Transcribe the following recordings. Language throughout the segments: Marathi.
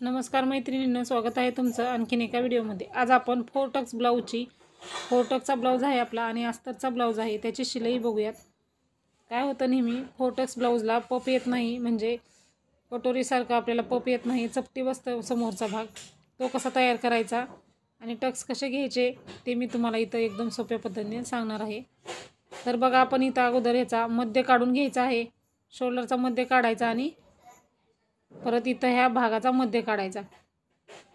नमस्कार मैत्रिणींना स्वागत आहे तुमचं आणखीन एका व्हिडिओमध्ये. आज आपण फोर टक्स ब्लाऊजची फोर टक्सचा ब्लाऊज आहे आपला आणि अस्तरचा ब्लाऊज आहे त्याची शिलाई बघूयात. काय होतं नेहमी फोर टक्स ब्लाऊजला पप येत नाही म्हणजे कटोरीसारखं आपल्याला पप येत नाही चपटी बसतं समोरचा भाग तो कसा तयार करायचा आणि टक्स कसे घ्यायचे ते मी तुम्हाला इथं एकदम सोप्या पद्धतीने सांगणार आहे. तर बघा आपण इथं अगोदर ह्याचा मध्य काढून घ्यायचा आहे शोल्डरचा मध्य काढायचा आणि परत इथं ह्या भागाचा मध्य काढायचा.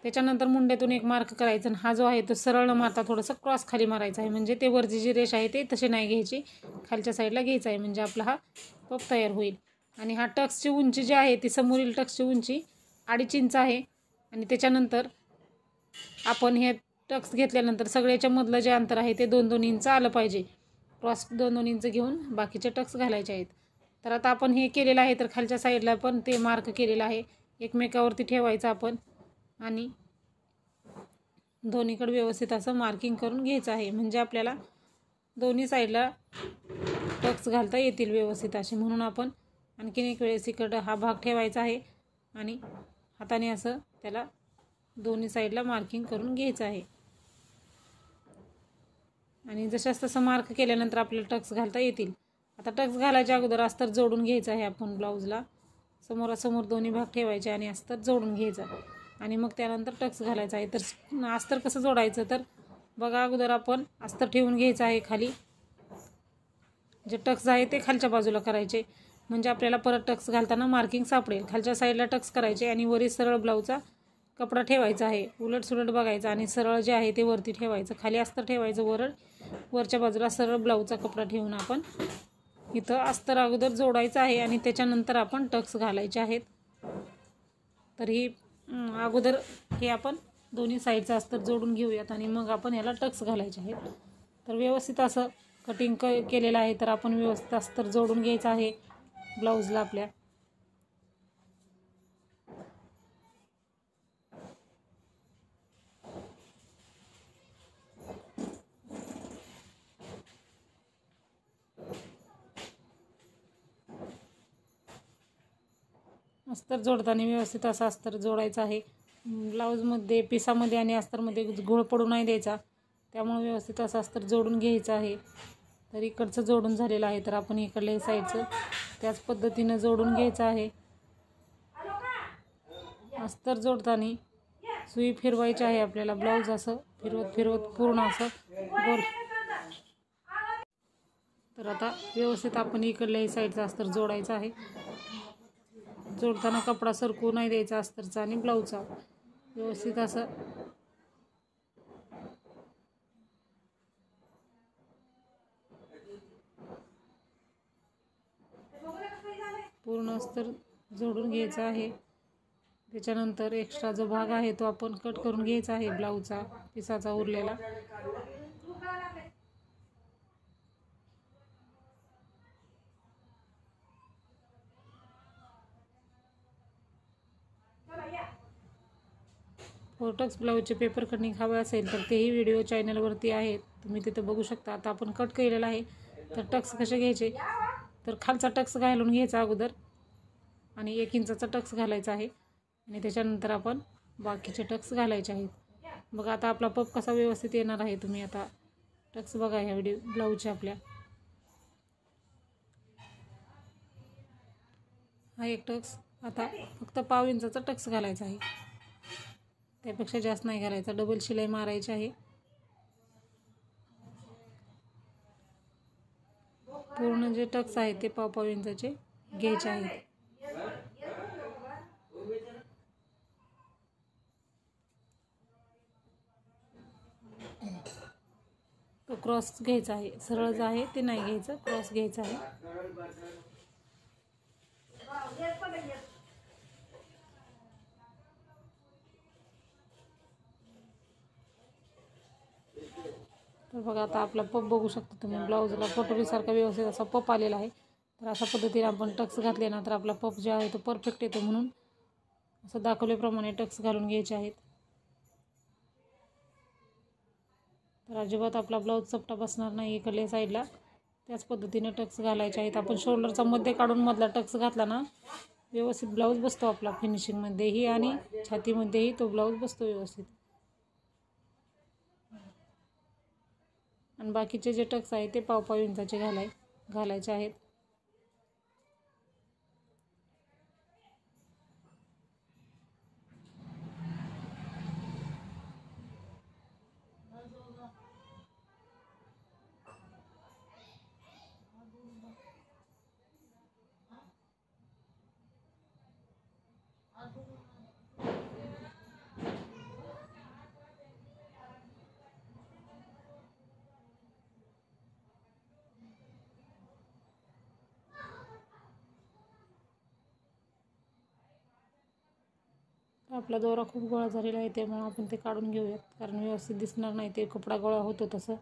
त्याच्यानंतर मुंड्यातून एक मार्क करायचा आणि हा जो आहे तो सरळ न मारता थोडंसं क्रॉस खाली मारायचा आहे. म्हणजे ते वरची जी रेष आहे ते तसे नाही घ्यायची. खालच्या साईडला घ्यायचा आहे. म्हणजे आपला हा पप तयार होईल. आणि हा टक्सची उंची जी आहे ती समोरील टक्सची उंची अडीच इंच आहे. आणि त्याच्यानंतर आपण हे टक्स घेतल्यानंतर सगळ्याच्या मधलं जे अंतर आहे ते दोन दोन इंच आलं पाहिजे. क्रॉस दोन दोन इंच घेऊन बाकीचे टक्स घालायचे आहेत. तर आता आपण हे केलेलं आहे तर खालच्या साईडला पण ते मार्क केलेलं आहे. एकमेकावरती ठेवायचं आपण. आणि दोन्हीकडे व्यवस्थित असं मार्किंग करून घ्यायचं आहे. म्हणजे आपल्याला दोन्ही साईडला टक्स घालता येतील व्यवस्थित असे म्हणून आपण आणखीन एक वेळेस इकडं हा भाग ठेवायचा आहे. आणि हाताने असं त्याला दोन्ही साईडला मार्किंग करून घ्यायचं आहे. आणि जशास तसं मार्क केल्यानंतर आपल्याला टक्स घालता येतील. आता टक्स घालायच्या अगोदर अस्तर जोडून घ्यायचं आहे आपण ब्लाऊजला. समोरासमोर दोन्ही भाग ठेवायचे आणि अस्तर जोडून घ्यायचा. आणि मग त्यानंतर टक्स घालायचा आहे. तर अस्तर कसं जोडायचं तर बघा अगोदर आपण अस्तर ठेवून घ्यायचं आहे खाली. जे टक्स आहे ते खालच्या बाजूला करायचे. म्हणजे आपल्याला परत टक्स घालताना मार्किंग सापडेल. खालच्या साईडला टक्स करायचे आणि वरी सरळ ब्लाऊजचा कपडा ठेवायचा आहे. उलट सुलट बघायचा आणि सरळ जे आहे ते वरती ठेवायचं. खाली अस्तर ठेवायचं वर वरच्या बाजूला सरळ ब्लाऊजचा कपडा ठेवून आपण इथं अस्तर अगोदर जोडायचं आहे आणि त्याच्यानंतर आपण टक्स घालायचे आहेत. तर ही अगोदर हे आपण दोन्ही साईडचं अस्तर जोडून घेऊयात आणि मग आपण याला टक्स घालायचे आहेत. तर व्यवस्थित असं कटिंग क केलेलं आहे तर आपण व्यवस्थित अस्तर जोडून घ्यायचं आहे ब्लाऊजला आपल्या. अस्तर जोडताना व्यवस्थित असा अस्तर जोडायचं आहे. ब्लाऊजमध्ये पिसामध्ये आणि अस्तरमध्ये घोळ पडू नाही द्यायचा. त्यामुळे व्यवस्थित असा अस्तर जोडून घ्यायचं आहे. तर इकडचं जोडून झालेलं आहे. तर आपण इकडल्या साईडचं त्याच पद्धतीनं जोडून घ्यायचं आहे. अस्तर जोडताना सुई फिरवायची आहे आपल्याला. ब्लाऊज असं फिरवत फिरवत पूर्ण असं गोल. तर आता व्यवस्थित आपण इकडल्याही साईडचा अस्तर जोडायचं आहे. जोडताना कपडा सरकू नाही द्यायचा अस्तरचा आणि ब्लाऊजचा. व्यवस्थित असं. पूर्ण अस्तर जोडून घ्यायचं आहे. त्याच्यानंतर एक्स्ट्रा जो भाग आहे तो आपण कट करून घ्यायचा आहे ब्लाऊजचा पिसाचा उरलेला. कोर्टक्स ब्लाऊजचे पेपर कटिंग हवे असेल तर तेही व्हिडिओ चॅनलवरती आहेत. तुम्ही तिथं बघू शकता. आता आपण कट केलेला आहे. तर टक्स कसे घ्यायचे? तर खालचा टक्स घालून घ्यायचा अगोदर. आणि एक इंचाचा टक्स घालायचा आहे. आणि त्याच्यानंतर आपण बाकीचे टक्स घालायचे आहेत. बघा आता आपला पप कसा व्यवस्थित येणार आहे तुम्ही आता. टक्स बघा ह्या व्हिडिओ ब्लाऊजचे आपल्या. हा एक टक्स आता फक्त पाव इंचाचा टक्स घालायचा आहे. त्यापेक्षा जास्त नाही घालायचा. डबल शिलाई मारायची आहे. पूर्ण जे टक्स आहेत ते पाव पाव इंचाचे घ्यायचे आहेत. तो क्रॉस घ्यायचा आहे. सरळ जे आहे ते नाही घ्यायचं. क्रॉस घ्यायचं आहे. तर बघा आता आपला पप बघू शकता तुम्ही ब्लाऊजला फोटोरीसारखा व्यवस्थित असा पप आलेला आहे. तर अशा पद्धतीने आपण टक्स घातले ना तर आपला पप जे आहे तो परफेक्ट येतो म्हणून. असं दाखवल्याप्रमाणे टक्स घालून घ्यायचे आहेत. तर अजिबात आपला ब्लाऊज चपटा बसणार नाही इकडल्या साईडला त्याच पद्धतीने टक्स घालायचे आहेत. आपण शोल्डरचा मध्ये काढून मधला टक्स घातला ना व्यवस्थित ब्लाऊज बसतो आपला फिनिशिंगमध्येही आणि छातीमध्येही तो ब्लाऊज बसतो व्यवस्थित. आणि बाकीचे जे टक्स आहे ते पावपाव इंचाचे घालाय घालायचे आहेत. आपला दोरा खूप गोळा झालेला आहे त्यामुळं आपण ते काढून घेऊयात. कारण व्यवस्थित दिसणार नाही ते कपडा गोळा होतो तसं.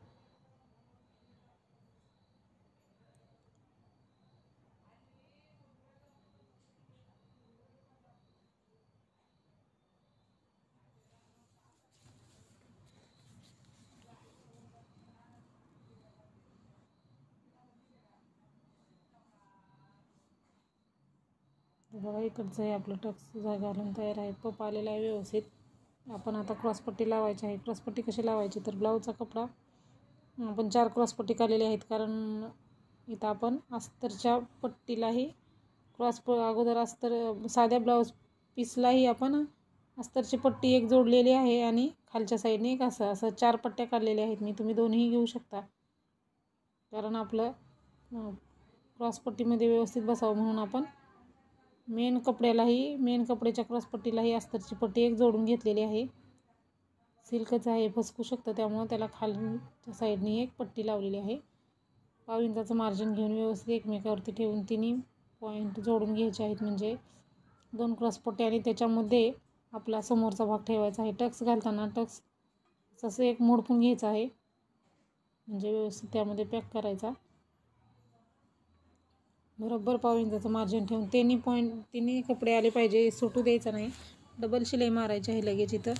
बघा इकडचं आहे आपलं टक्स घालून तयार आहे. पप आलेला आहे व्यवस्थित. आपण आता क्रॉसपट्टी लावायची आहे. क्रॉसपट्टी कशी लावायची? तर ब्लाऊजचा कपडा. आपण चार क्रॉसपट्टी काढलेली आहेत. कारण इथं आपण अस्तरच्या पट्टीलाही क्रॉस प अगोदर अस्तर साध्या ब्लाऊज पीसलाही आपण अस्तरची पट्टी एक जोडलेली आहे आणि खालच्या साईडने एक असं असं चार पट्ट्या काढलेल्या आहेत. मी तुम्ही दोन्ही घेऊ शकता. कारण आपलं क्रॉसपट्टीमध्ये व्यवस्थित बसावं म्हणून आपण मेन कपड्यालाही मेन कपड्याच्या क्रॉसपट्टीलाही अस्तरची पट्टी एक जोडून घेतलेली आहे. सिल्कचं आहे फसकू शकतं त्यामुळं त्याला खालच्या साईडने एक पट्टी लावलेली आहे. पाव इंचाचं मार्जिन घेऊन व्यवस्थित एकमेकावरती ठेवून तिन्ही पॉईंट जोडून घ्यायचे आहेत. म्हणजे दोन क्रॉसपट्टी आणि त्याच्यामध्ये आपला समोरचा भाग ठेवायचा आहे. टक्स घालताना टक्स तसं एक मोडपून घ्यायचं आहे. म्हणजे व्यवस्थित त्यामध्ये पॅक करायचा. बरोबर पाव इंचाचं मार्जिन ठेवून. तिन्ही पॉईंट तिन्ही कपडे आले पाहिजे सुटू द्यायचा नाही. डबल शिलाई मारायची आहे लगेच इथं.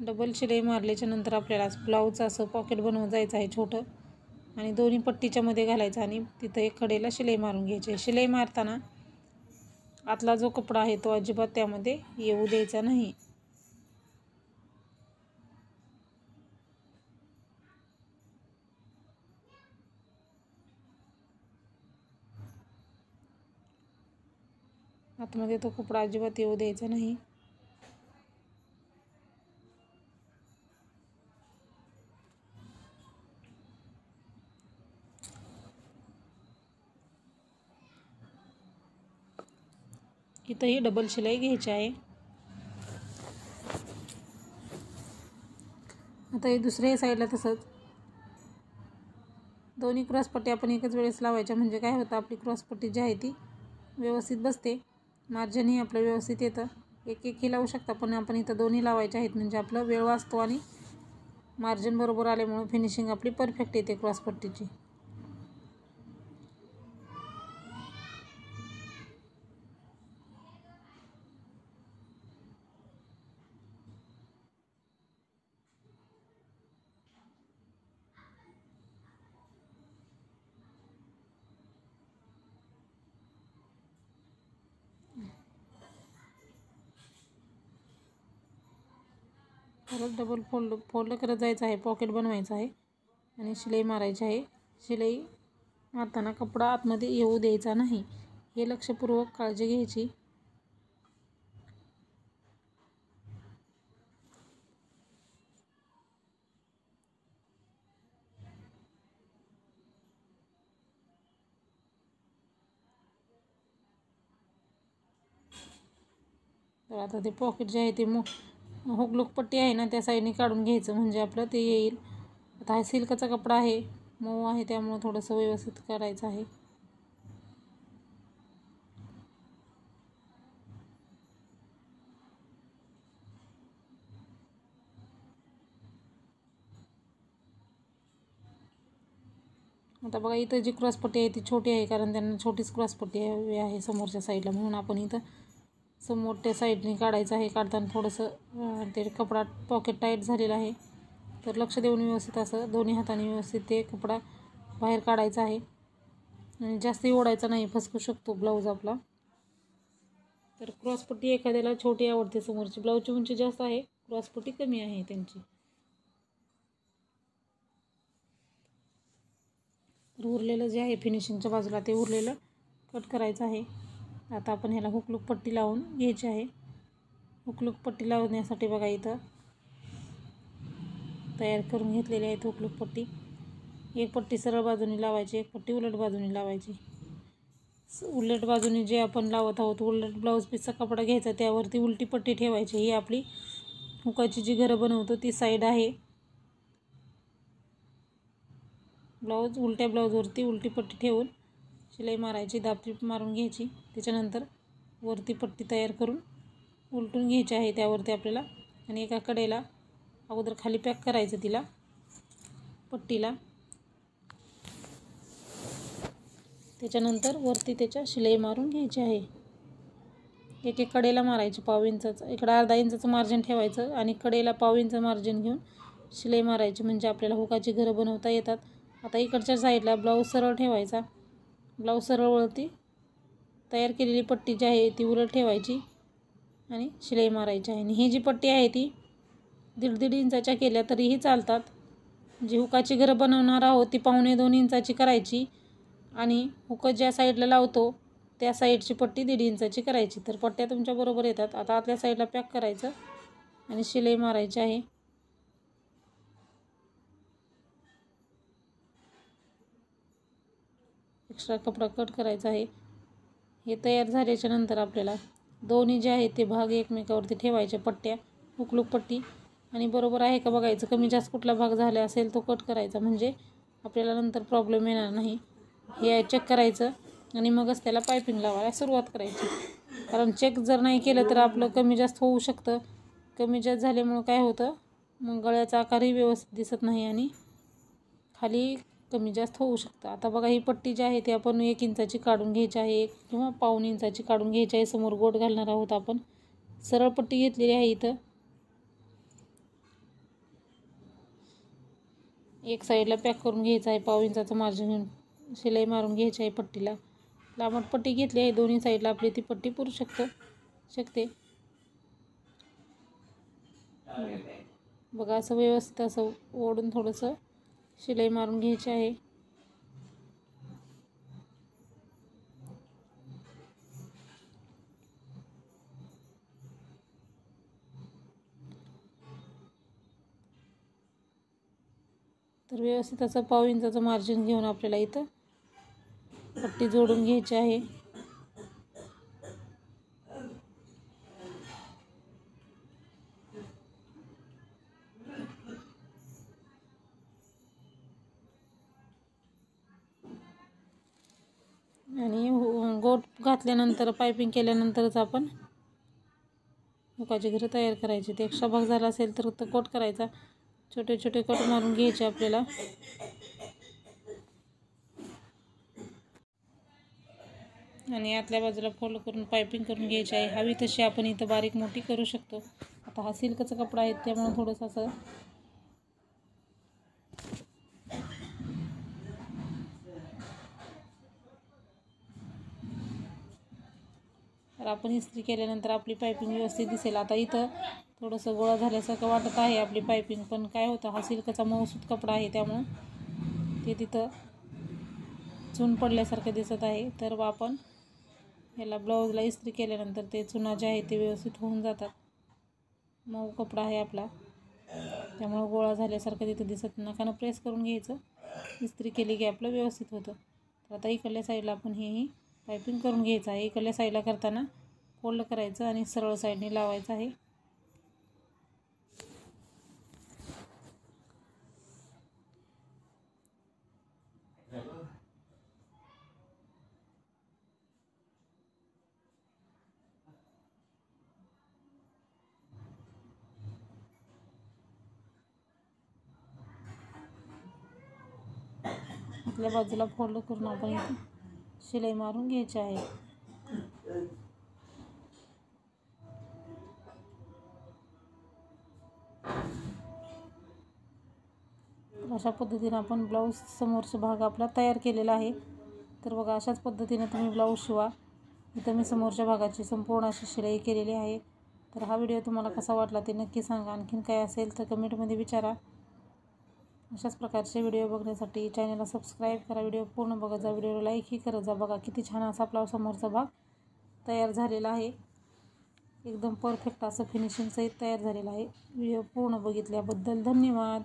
डबल शिलाई मारल्याच्या नंतर आपल्याला ब्लाऊजचं असं पॉकेट बनवून जायचं आहे छोटं. आणि दोन्ही पट्टीच्या मध्ये घालायचं आणि तिथं एक कडेला शिलाई मारून घ्यायची शिलाई मारताना आतला जो कपडा आहे तो अजिबात त्यामध्ये येऊ द्यायचा नाही. आतमध्ये तो कपडा अजिबात येऊ द्यायचा नाही. इथंही डबल शिलाई घ्यायची आहे. आता हे दुसऱ्याही साईडला तसंच. दोन्ही क्रॉसपट्टी आपण एकच वेळेस लावायच्या म्हणजे काय होतं आपली क्रॉसपट्टी जी आहे ती व्यवस्थित बसते. मार्जिनही आपलं व्यवस्थित येतं. एक एकही लावू शकता पण आपण इथं दोन्ही लावायचे आहेत. म्हणजे आपलं वेळ वाचतो आणि मार्जिन बरोबर आल्यामुळं फिनिशिंग आपली परफेक्ट येते क्रॉसपट्टीची परत डबल फोल्ड फोल्ड करत जायचं आहे पॉकेट बनवायचं आहे. आणि शिलाई मारायची आहे. शिलाई मारताना कपडा आतमध्ये येऊ द्यायचा नाही. हे लक्षपूर्वक काळजी घ्यायची. तर आता ते पॉकेट जे आहे ते मो हुकलूक पट्टी आहे ना त्या साईडने काढून घ्यायचं म्हणजे आपलं ते येईल. आता हा सिल्कचा कपडा आहे मऊ आहे त्यामुळं थोडंसं व्यवस्थित करायचं आहे. आता बघा इथं जी क्रॉसपट्टी आहे ती छोटी आहे कारण त्यांना छोटीच क्रॉसपट्टी हवी आहे समोरच्या साईडला म्हणून आपण इथं समोर त्या साईडने काढायचं आहे. काढताना थोडंसं ते कपडा पॉकेट टाईट झालेला आहे. तर लक्ष देऊन व्यवस्थित असं दोन्ही हाताने व्यवस्थित ते कपडा बाहेर काढायचा आहे. आणि जास्त ओढायचा नाही फसकू शकतो ब्लाऊज आपला. तर क्रॉसपट्टी एखाद्याला छोटी आवडते समोरची. ब्लाऊजची उंची जास्त आहे क्रॉसपट्टी कमी आहे त्यांची. तर उरलेलं जे आहे फिनिशिंगच्या बाजूला ते उरलेलं कट करायचं आहे. आता आपण ह्याला हुकलूक पट्टी लावून घ्यायची आहे. हुकलूक पट्टी लावण्यासाठी बघा इथं तयार करून घेतलेली आहेत हुकलूक पट्टी एक पट्टी सरळ बाजूने लावायची एक पट्टी उलट बाजूने लावायची. उलट बाजूने जे आपण लावत आहोत उलट ब्लाऊज पीसचा कपडा घ्यायचा त्यावरती उलटी पट्टी ठेवायची. ही आपली हुकाची जी घरं बनवतो ती साईड आहे. ब्लाऊज उलट्या ब्लाऊजवरती उलटी पट्टी ठेवून शिलाई मारायची दाबतीप मारून घ्यायची. त्याच्यानंतर वरती पट्टी तयार करून उलटून घ्यायची आहे त्यावरती आपल्याला. आणि एका कडेला अगोदर खाली पॅक करायचं तिला पट्टीला. त्याच्यानंतर वरती त्याच्या शिलाई मारून घ्यायची आहे. एक एक कडेला मारायची पाव इंचाचं. इकडं अर्धा इंचाचं मार्जिन ठेवायचं आणि कडेला पाव इंच मार्जिन घेऊन शिलाई मारायची. म्हणजे आपल्याला हुकाची घरं बनवता येतात. आता इकडच्या साईडला ब्लाऊज सरळ ठेवायचा. ब्लाऊज सरळवरती तयार केलेली पट्टी जी आहे ती उलट ठेवायची आणि शिलाई मारायची आहे. आणि ही जी पट्टी आहे ती दीड दीड इंचाच्या केल्या तरीही चालतात. जी हुकाची घरं बनवणार आहोत ती पावणे दोन इंचाची करायची आणि हुकं ज्या साईडला लावतो त्या साईडची पट्टी दीड इंचाची करायची. तर पट्ट्या तुमच्या बरोबर येतात. आता आतल्या साईडला पॅक करायचं आणि शिलाई मारायची आहे. एक्स्ट्रा कपडा कट करायचा आहे. हे तयार झाल्याच्यानंतर आपल्याला दोन्ही जे आहेत ते भाग एकमेकावरती ठेवायचे पट्ट्या उकलूक पट्टी. आणि बरोबर आहे का बघायचं कमी जास्त कुठला भाग झाला असेल तो कट करायचा. म्हणजे आपल्याला नंतर प्रॉब्लेम येणार नाही. हे चेक करायचं आणि मगच त्याला पायपिंग लावायला सुरुवात करायची. कारण चेक जर नाही केलं तर आपलं कमी जास्त होऊ शकतं. कमी जास्त झाल्यामुळं काय होतं? मग गळ्याचा आकारही व्यवस्थित दिसत नाही आणि खाली कमी जास्त होऊ शकतं. आता बघा ही पट्टी जी आहे ती आपण एक इंचाची काढून घ्यायची आहे एक किंवा पाऊन इंचाची काढून घ्यायची आहे. समोर गोट घालणार आहोत आपण. सरळ पट्टी घेतलेली आहे इथं. एक साईडला पॅक करून घ्यायचं आहे. पाव इंचाचं मार्जिन घेऊन शिलाई मारून घ्यायची आहे पट्टीला. लांबट पट्टी घेतली आहे. दोन्ही साईडला आपली ती पट्टी पुरू शकतं शकते. बघा असं व्यवस्थित असं ओढून थोडंसं शिलाई मारून घ्यायची आहे. तर व्यवस्थित असं पाव इंचाचं मार्जिन घेऊन आपल्याला इथं पट्टी जोडून घ्यायची आहे. घातल्यानंतर पायपिंग केल्यानंतरच आपण मुखाची घरं तयार करायची. ते एक्स्ट्रा भाग झाला असेल तर तो कोट करायचा. छोटे छोटे कट मारून घ्यायचे आपल्याला. आणि आतल्या बाजूला फोल्ड करून पायपिंग करून घ्यायची आहे. हवी तशी आपण इथं बारीक मोठी करू शकतो. आता हा सिल्कचा कपडा आहे त्यामुळे थोडंसं असं तर आपण इस्त्री केल्यानंतर आपली पायपिंग व्यवस्थित दिसेल. आता इथं थोडंसं गोळा झाल्यासारखं वाटत आहे आपली पायपिंग पण काय होतं हा सिल्कचा मऊसूत कपडा आहे त्यामुळं ते तिथं चून पडल्यासारखं दिसत आहे. तर आपण याला ब्लाऊजला इस्त्री केल्यानंतर ते चुना जे आहे ते व्यवस्थित होऊन जातात. मऊ कपडा आहे आपला. त्यामुळं गोळा झाल्यासारखं तिथं दिसत नकानं प्रेस करून घ्यायचं. इस्त्री केली की आपलं व्यवस्थित होतं. तर आता इकडल्या साईडला आपण हेही पायपिंग करून घ्यायचं आहे. इकडल्या साईडला करताना फोल्ड करायचं आणि सरळ साईडने लावायचं आहे. आपल्या बाजूला फोल्ड करून आपण इथे शिलाई मारून घ्यायची आहे. अशा पद्धतीनं आपण ब्लाऊज समोरचा भाग आपला तयार केलेला आहे. तर बघा अशाच पद्धतीने तुम्ही ब्लाऊज शिवा. इथं मी समोरच्या भागाची संपूर्ण अशी शिलाई केलेली आहे. तर हा व्हिडिओ तुम्हाला कसा वाटला ते नक्की सांगा. आणखीन काय असेल तर कमेंटमध्ये विचारा. अशाच प्रकारचे व्हिडिओ बघण्यासाठी चॅनलला सबस्क्राईब करा. व्हिडिओ पूर्ण बघा जा. व्हिडिओला लाईकही करत जा. बघा किती छान असा आपला समोरचा भाग तयार झालेला आहे. एकदम परफेक्ट असं फिनिशिंगसहित तयार झालेलं आहे. व्हिडिओ पूर्ण बघितल्याबद्दल धन्यवाद.